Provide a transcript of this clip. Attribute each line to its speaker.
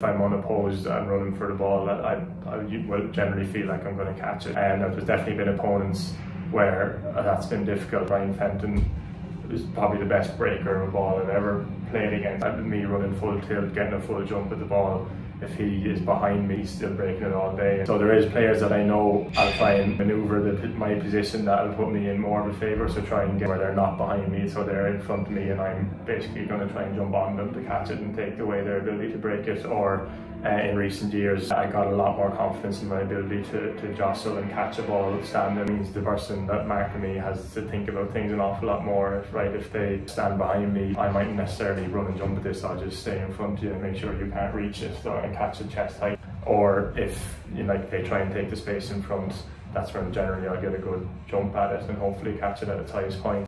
Speaker 1: If I'm unopposed and running for the ball, I, I will generally feel like I'm going to catch it. And there's definitely been opponents where that's been difficult. Brian Fenton is probably the best breaker of a ball I've ever played against. Me running full tilt, getting a full jump at the ball if he is behind me, still breaking it all day. So there is players that I know I'll try and manoeuvre the, my position that'll put me in more of a favour. So try and get where they're not behind me, so they're in front of me, and I'm basically going to try and jump on them to catch it and take away their ability to break it. Or uh, in recent years, I got a lot more confidence in my ability to, to jostle and catch a ball standing. It means the person that marking me has to think about things an awful lot more. Right, if they stand behind me, I mightn't necessarily run and jump at this. I'll just stay in front of you and make sure you can't reach it. So and catch it chest height. Or if you know, like they try and take the space in front, that's when generally I'll get a good jump at it and hopefully catch it at its highest point.